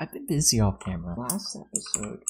I've been busy off camera. Last episode,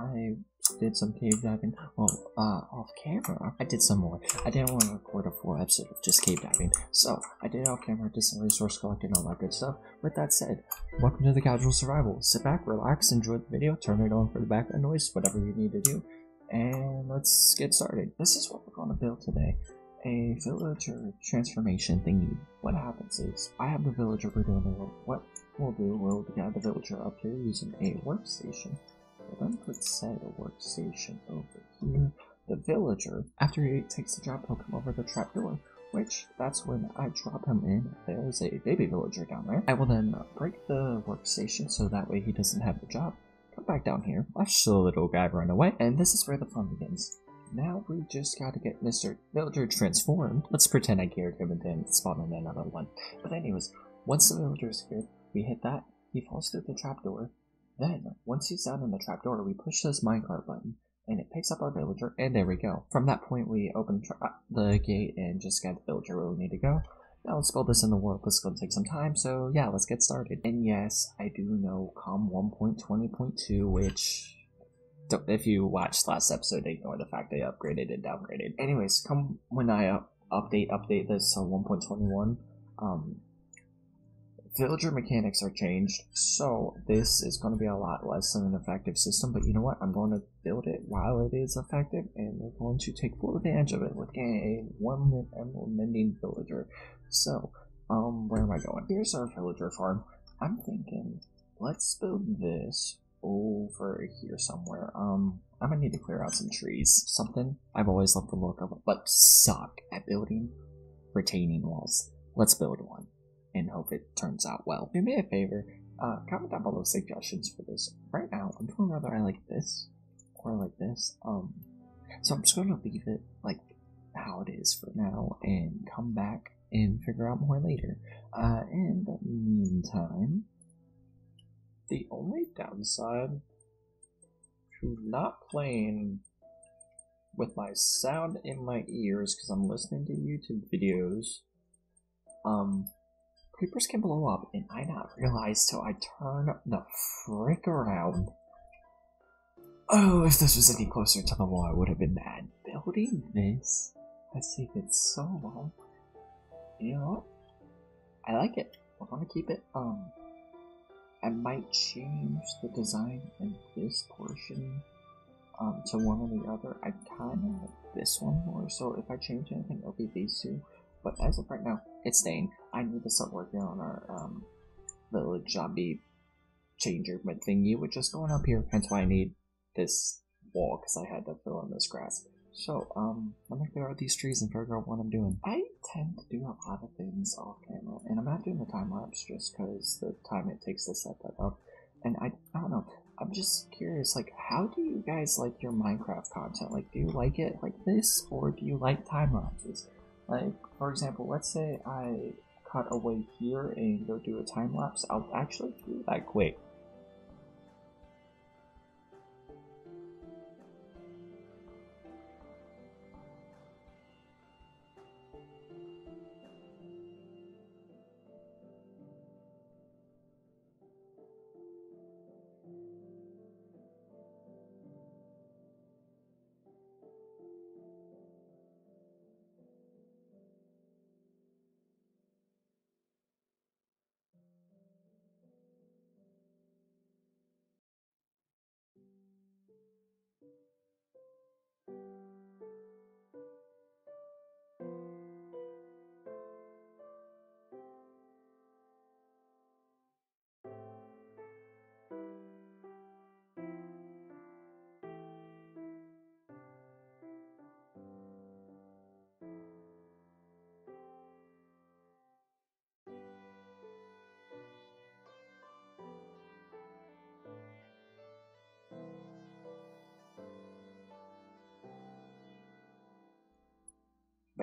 I did some cave diving. Well, uh, off camera, I did some more. I didn't want to record a full episode of just cave diving, so I did off camera, did some resource collecting, all that good stuff. With that said, welcome to the Casual Survival. Sit back, relax, enjoy the video, turn it on for the background noise, whatever you need to do, and let's get started. This is what we're going to build today. A villager transformation thingy. What happens is, I have the villager we're doing the. What we'll do, we'll get the villager up here using a workstation. We'll then put said workstation over here. The villager, after he takes the job, he'll come over the trapdoor, which that's when I drop him in. There's a baby villager down there. I will then break the workstation so that way he doesn't have the job. Come back down here, watch the little guy run away, and this is where the fun begins. Now we just gotta get Mr. Villager transformed. Let's pretend I geared him and then spawn in another one. But anyways, once the villager is here, we hit that, he falls through the trapdoor. Then, once he's down in the trapdoor, we push this minecart button, and it picks up our villager, and there we go. From that point, we open the gate and just get the villager where we need to go. Now let's build this in the world. This is going to take some time, so yeah, let's get started. And yes, I do know COM 1.20.2, which if you watched last episode, ignore the fact they upgraded and downgraded. Anyways, come when I uh, update update this on 1.21, um, villager mechanics are changed, so this is going to be a lot less than an effective system. But you know what? I'm going to build it while it is effective, and we're going to take full advantage of it with a one-minute emerald mending villager. So, um, where am I going? Here's our villager farm. I'm thinking, let's build this over here somewhere. Um, I'm gonna need to clear out some trees. Something I've always loved the look of, but suck at building retaining walls. Let's build one and hope it turns out well. Do me a favor, uh, comment down below suggestions for this. Right now, I'm doing whether I like this or like this. Um, so I'm just gonna leave it like how it is for now and come back and figure out more later. Uh, in the meantime, the only downside to not playing with my sound in my ears because I'm listening to YouTube videos, um, creepers can blow up, and I not realize till I turn the frick around. Oh, if this was any closer to the wall, I would have been mad. Building this has taken so long. You know what? I like it. I want to keep it. Um, I might change the design in this portion um, to one or the other. I kind of like this one more, so if I change anything, it'll be these two. But as of right now, it's staying. I need to start working on our um, village zombie changer thingy, which is going up here. Hence why I need this wall, because I had to fill in this grass. So, um, let me clear out these trees and figure out what I'm doing. I tend to do a lot of things off camera, and I'm not doing the time lapse just because the time it takes to set that up. And I, I don't know, I'm just curious, like, how do you guys like your Minecraft content? Like, do you like it like this, or do you like time lapses? Like, for example, let's say I cut away here and go do a time lapse, I'll actually do that quick.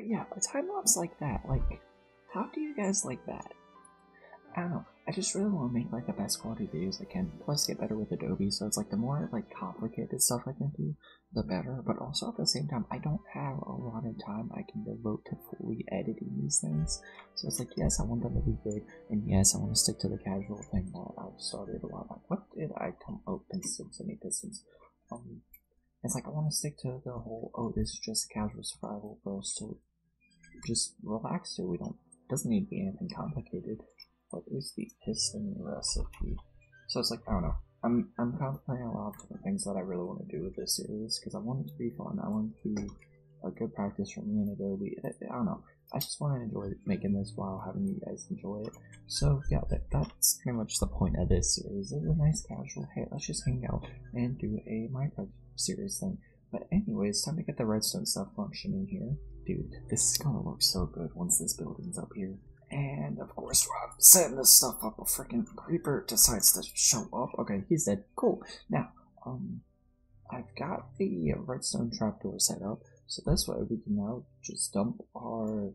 But yeah, a time lapse like that, like, how do you guys like that? I don't know. I just really want to make like the best quality videos I can. Plus, get better with Adobe. So it's like the more like complicated stuff I can do, the better. But also at the same time, I don't have a lot of time I can devote to fully editing these things. So it's like, yes, I want them to be good, and yes, I want to stick to the casual thing that I've started a while back. What did I come? up Oh, Pistons. I mean Pistons. Um, it's like I want to stick to the whole. Oh, this is just a casual survival to just relax to. We don't doesn't need to be anything complicated. What is the piston recipe? So it's like I don't know. I'm I'm contemplating a lot of different things that I really want to do with this series because I want it to be fun. I want it to be a good practice for me and Adobe. I, I don't know. I just want to enjoy making this while having you guys enjoy it. So yeah, that, that's pretty much the point of this series. It's a nice casual. Hey, let's just hang out and do a Minecraft series thing. But anyways, time to get the redstone stuff functioning here. Dude, this is gonna look so good once this building's up here. And of course, while setting this stuff up, a freaking creeper decides to show up. Okay, he's dead. Cool. Now, um, I've got the redstone trapdoor set up, so this way we can now just dump our,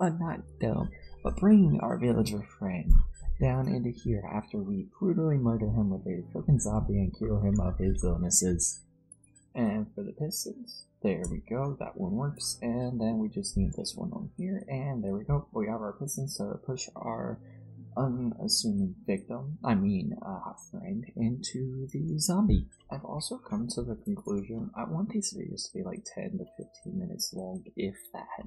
uh, not dump, but bring our villager friend down into here after we brutally murder him with a freaking zombie and cure him of his illnesses. And for the pistons, there we go, that one works. And then we just need this one on here, and there we go. We have our pistons to push our unassuming victim, I mean, uh, friend, into the zombie. I've also come to the conclusion I want these videos to be like 10 to 15 minutes long, if that.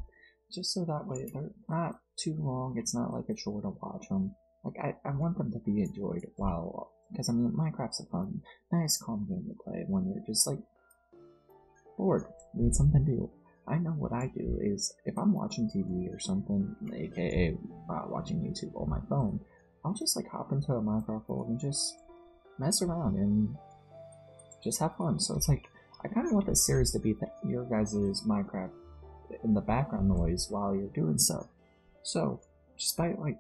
Just so that way they're not too long, it's not like a chore to watch them. Like, I, I want them to be enjoyed while, because I mean, Minecraft's a fun, nice, calm game to play when you're just like bored, need something to do. I know what I do is if I'm watching TV or something, aka uh, watching YouTube on my phone, I'll just like hop into a Minecraft world and just mess around and just have fun. So it's like I kind of want this series to be that your guys' is Minecraft in the background noise while you're doing stuff. So just by like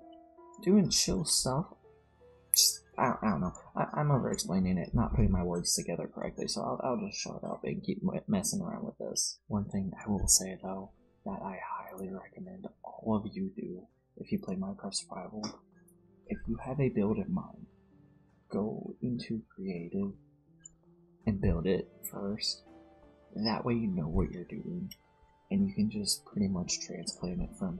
doing chill stuff, just I, I don't know. I, am over explaining it, not putting my words together correctly, so I'll, I'll just shut up and keep messing around with this. One thing I will say though, that I highly recommend all of you do if you play Minecraft Survival, if you have a build in mind, go into creative and build it first. That way you know what you're doing, and you can just pretty much transplant it from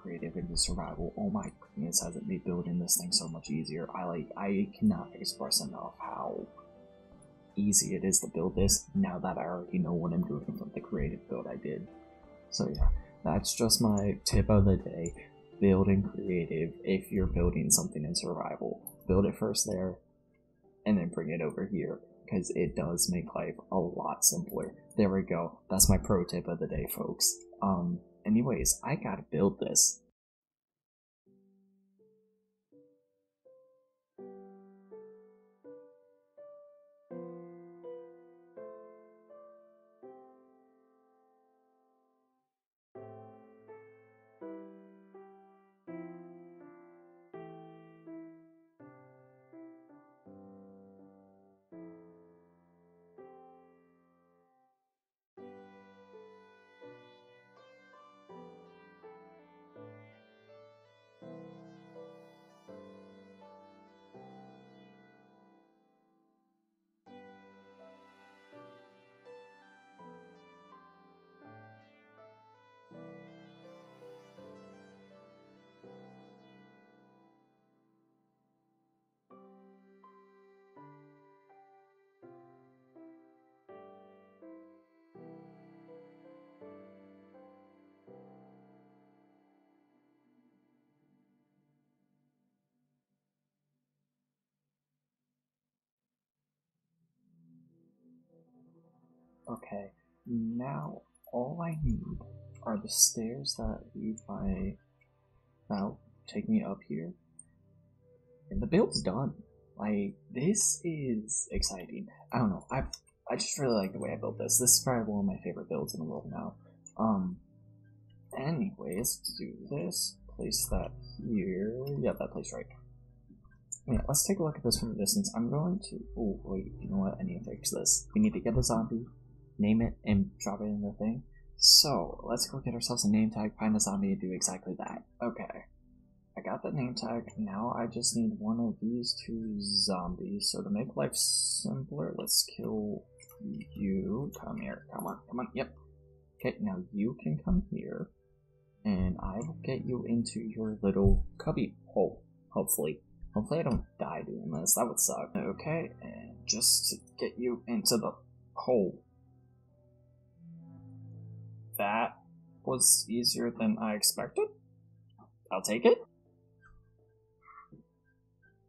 creative into survival. Oh my goodness, has it made building this thing so much easier. I like I cannot express enough how easy it is to build this now that I already know what I'm doing from the creative build I did. So yeah, that's just my tip of the day. Building creative if you're building something in survival. Build it first there and then bring it over here because it does make life a lot simpler. There we go. That's my pro tip of the day, folks. Um, Anyways, I gotta build this. Okay, now all I need are the stairs that lead my now take me up here. And the build's done. Like this is exciting. I don't know. I I just really like the way I built this. This is probably one of my favorite builds in the world now. Um anyways, do this. Place that here. Yeah, that place right. Yeah, let's take a look at this from a distance. I'm going to. Oh, wait, you know what? I need to fix this. We need to get a zombie name it, and drop it in the thing. So, let's go get ourselves a name tag, find a zombie, and do exactly that. Okay. I got the name tag. Now I just need one of these two zombies. So to make life simpler, let's kill you. Come here. Come on. Come on. Yep. Okay, now you can come here. And I will get you into your little cubby hole. Hopefully. Hopefully I don't die doing this. That would suck. Okay, and just to get you into the hole. That was easier than I expected. I'll take it.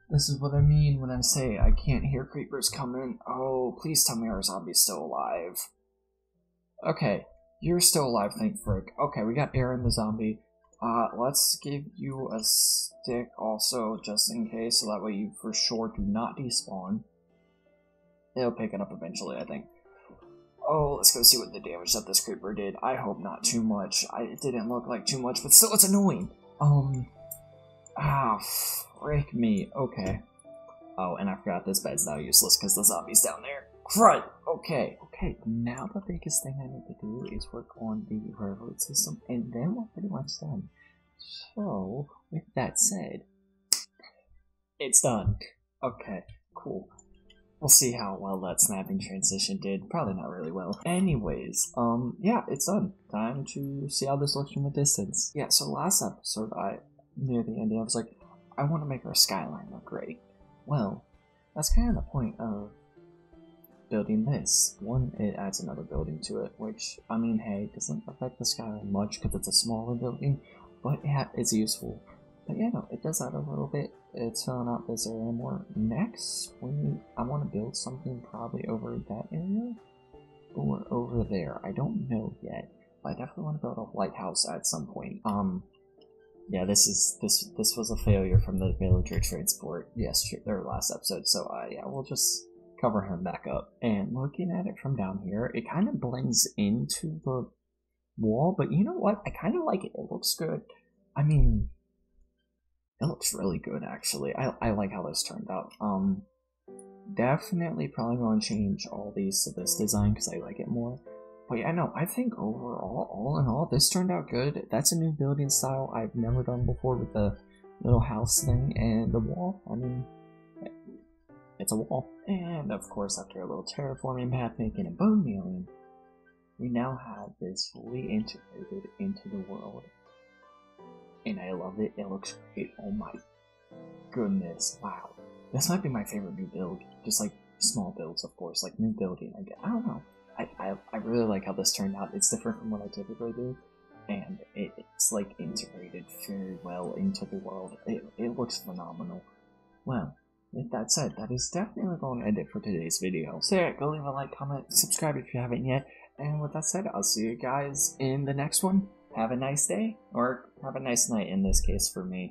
This is what I mean when I say I can't hear creepers coming. Oh, please tell me our zombie's still alive. Okay, you're still alive, thank frick. Okay, we got Aaron the zombie. Uh, let's give you a stick also, just in case, so that way you for sure do not despawn. It'll pick it up eventually, I think. Oh, let's go see what the damage that this creeper did. I hope not too much. I, it didn't look like too much, but still, it's annoying. Um, ah, frick me. Okay. Oh, and I forgot this bed's now useless because the zombie's down there. Crud! Okay, okay, now the biggest thing I need to do is work on the railroad system, and then we're pretty much done. So, with that said, it's done. Okay, cool. We'll see how well that snapping transition did. Probably not really well. Anyways, um, yeah, it's done. Time to see how this looks from a distance. Yeah, so last episode, I, near the end, I was like, I want to make our skyline look great. Well, that's kind of the point of building this. One, it adds another building to it, which, I mean, hey, doesn't affect the skyline much because it's a smaller building, but yeah, it's useful. But yeah, no, it does add a little bit. It's filling out this area more. Next, we, I want to build something probably over that area or over there. I don't know yet, but I definitely want to build a lighthouse at some point. Um, yeah, this is this this was a failure from the military transport yesterday or last episode. So uh, yeah, we'll just cover him back up. And looking at it from down here, it kind of blends into the wall, but you know what? I kind of like it. It looks good. I mean, it looks really good actually. I, I like how this turned out. Um, definitely probably going to change all these to this design because I like it more. But yeah, no, I think overall, all in all, this turned out good. That's a new building style I've never done before with the little house thing and the wall. I mean, it's a wall. And of course, after a little terraforming, path making, and bone mealing, we now have this fully integrated into the world. And I love it. It looks great. Oh my goodness. Wow. This might be my favorite new build. Just like small builds, of course. Like new building. I, get, I don't know. I, I, I really like how this turned out. It's different from what I typically do. And it, it's like integrated very well into the world. It, it looks phenomenal. Well, with that said, that is definitely going to end it for today's video. So yeah, go leave a like, comment, subscribe if you haven't yet. And with that said, I'll see you guys in the next one. Have a nice day, or have a nice night in this case for me.